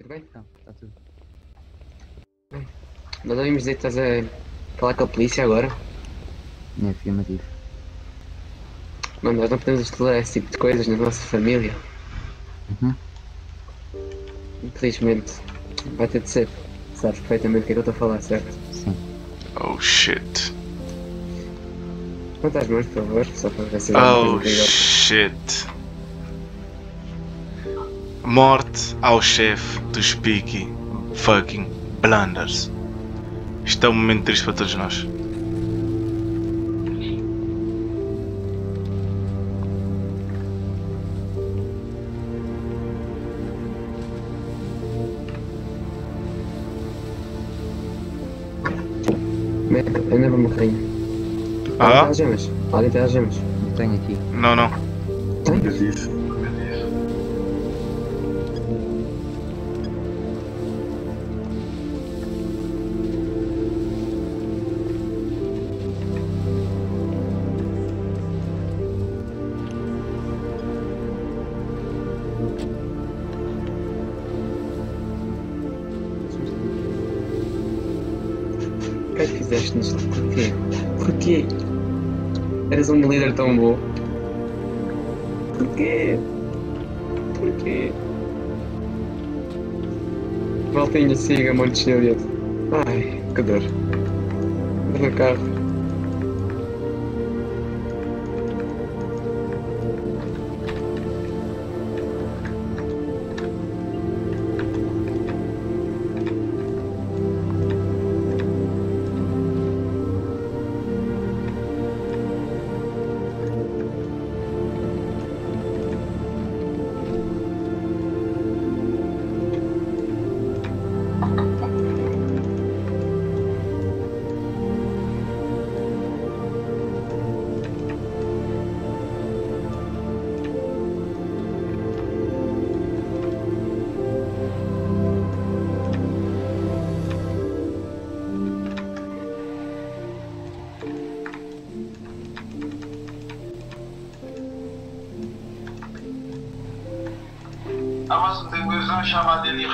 Tudo bem? Então, está tudo. Nós ouvimos dizer que estás a falar com a polícia agora. É afirmativo. Mano, nós não podemos tolerar esse tipo de coisas na nossa família. Uhum. Infelizmente, vai ter de ser. Sabes perfeitamente o que é que eu estou a falar, certo? Sim. Oh shit. Quanto às mãos, por favor, só para ver se há alguma Oh shit. Morte ao chefe dos Peaky fucking Blunders. Isto é um momento triste para todos nós. Uma rainha. Alguém tem Ah? algemas? Alguém tem algemas? Eu tenho aqui. Não, não. Tem? O que que fizeste nisto? Porquê? Porquê? Eras um líder tão bom. Porquê? Porquê? Voltinha, siga, Monte Chiliad. Ai, que dor. No carro. Ah, mas tem que usar chamar dele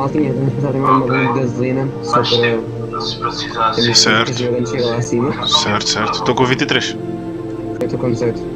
Maltinha, vamos passar também uma de gasolina. Só para. se. Temos Certo. Certo, certo. Estou com 23. Eu estou com 18.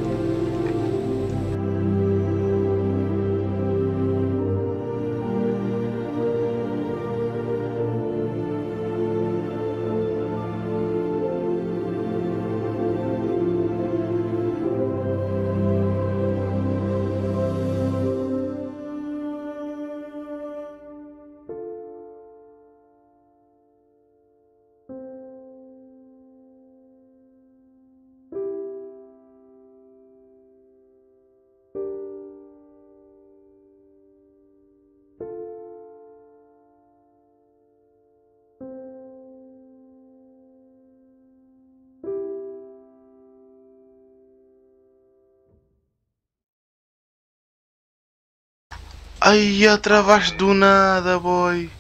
Ai, através do nada, boy.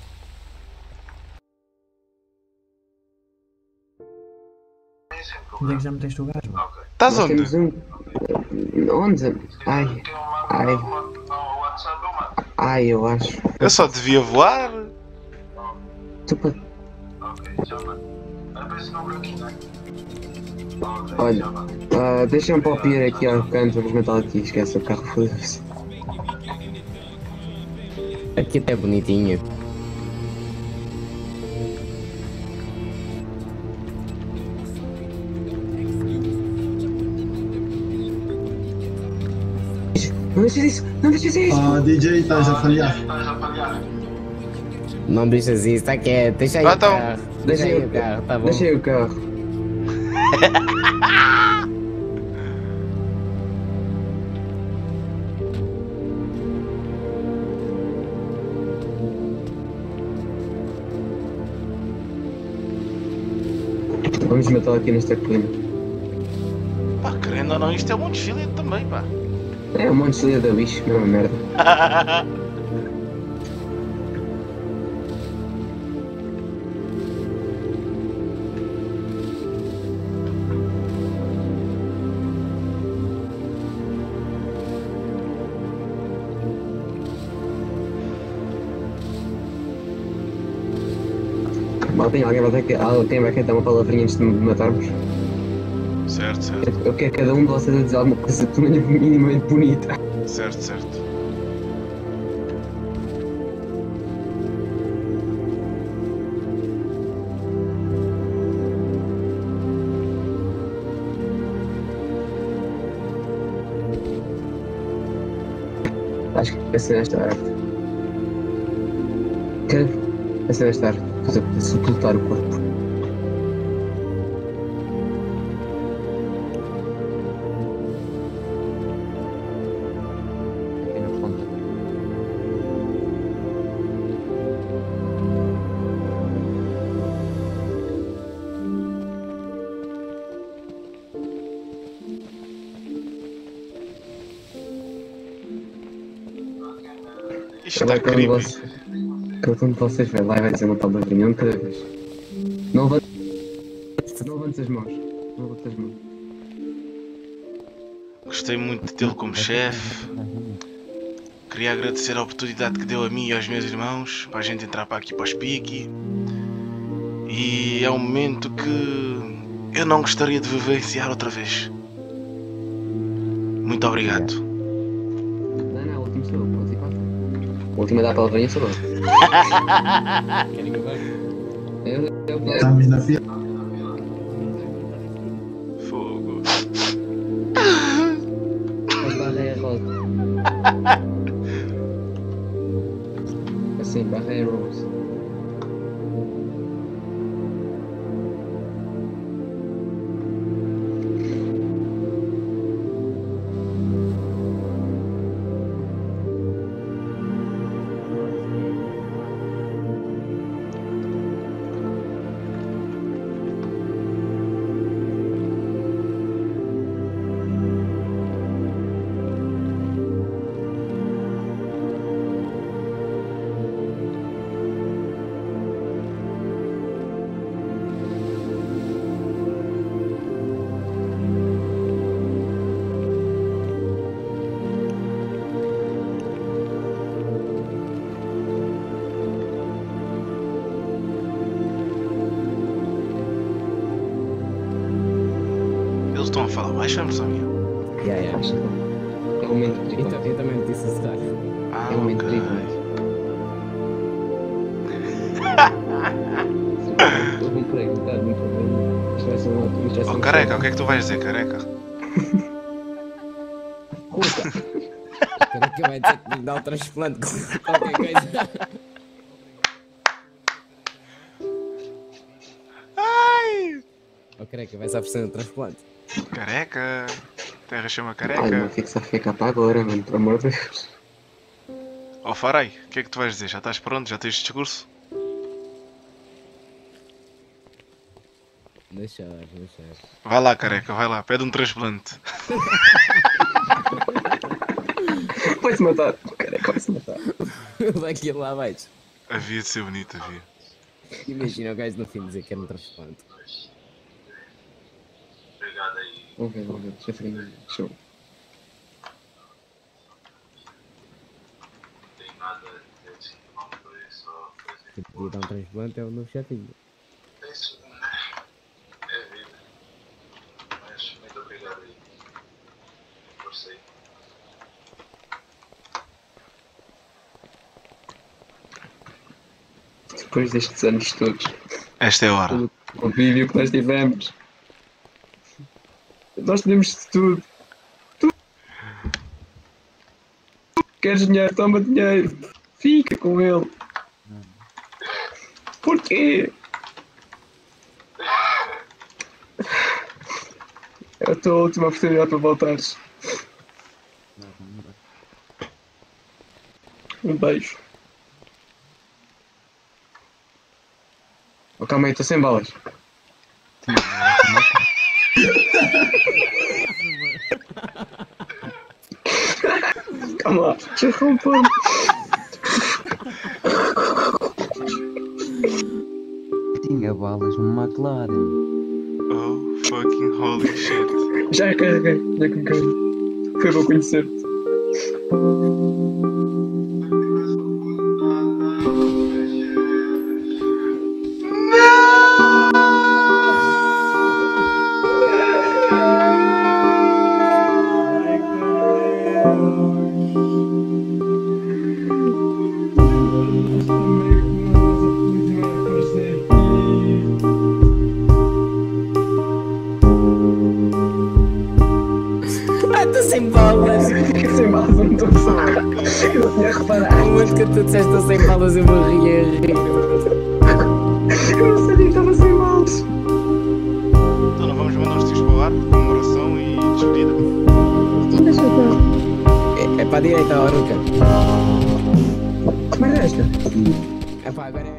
Onde é que já meteste o gajo? mano? Estás onde? temos um. Onde? Ai, Ai. ai, eu acho. Eu só devia voar. Tu pa- Olha. Ah, Deixa-me para o pier aqui ao canto, vamos meter aqui, esquece o carro, foda-se. Aqui até bonitinho. Não deixes isso! Não deixes isso! Ah, DJ, estás a falhar. Estás a falhar. Não deixas isso, está quieto. Deixa aí Ah, o então. carro. Deixa aí o carro, tá bom. Deixei o carro. Vamos meter aqui nesta colina. Pá, querendo ou não, isto é um desfile também, pá. É um monte de da bicho, mesma merda. Malta, alguém vai ter que. Alguém vai querer dar uma palavrinha antes de me matarmos? certo, certo, Eu eu quero cada um de vocês a dizer alguma coisa minimamente bonita. certo, certo. Acho que vai ser nesta arte. Quero. Vai ser nesta arte. Fazer sepultar o corpo. Isto está quando creepy. Cada um de vocês vai lá e vai dizer uma palavrinha cada vez. Não levantes. Não levantes as mãos. Não levantes as mãos. Gostei muito de tê-lo como chefe. Queria agradecer a oportunidade que deu a mim e aos meus irmãos para a gente entrar para aqui para os pique. E é um momento que eu não gostaria de vivenciar outra vez. Muito obrigado. Não, não, o último sou eu. O último a dar a palavrinha sou eu. Eu, eu, eu, Estamos na fila. Fogo. Mas barra é rosa. Assim, barra estão a falar baixo, é impressão minha. Yeah, yeah. Acho que é um momento Eu, triste. ta- eu também disse isso. Ah, É um momento ok. triste. Houve um perguntado muito bem. Isto vai ser Oh careca, o que é que tu vais dizer, careca? Será que vai dizer que me dá o transplante com qualquer coisa? Oh, careca, vais oferecer um transplante. Careca! Terra chama não careca. fica só ficar para agora, mano, pelo amor de Deus. Oh Farai, o que é que tu vais dizer? Já estás pronto? Já tens discurso? Deixa eu deixa eu. Vai lá, careca, vai lá, pede um transplante. Vai-se matar. Careca, vai-se matar. Daqui lá abaixo. Havia de ser bonito, havia. Imagina o gajo no fim dizer que era um transplante. obrigado aí. Vou ver, vou ver. Deixa eu ver. Show. Não tem nada a dizer, não foi só coisa Se podia dar um transplante é o novo chefinho. É isso, né? É vida. Mas muito obrigado aí. Por sei. Depois destes anos todos, Esta é a hora. o convívio que nós tivemos, nós temos tudo. Tudo. Queres dinheiro? Toma dinheiro. Fica com ele. Porquê? É a tua última oportunidade para voltares. Um beijo. Oh, calma aí, estou sem balas. Calma lá, deixa eu compor. Tinha balas no McLaren. Oh, fucking holy shit. Já carreguei, já com calma. Foi bom conhecer-te. Estou sem balas! Sem balas, eu não estou a pensar. Eu tinha reparado. O momento que tu disseste estou sem balas eu morri a rir. Eu não sabia que estava sem balas. Então não vamos mandar os tios para o ar, comemoração e despedida. É, é para a direita a Aruca. Que merda é esta? É pá, agora é.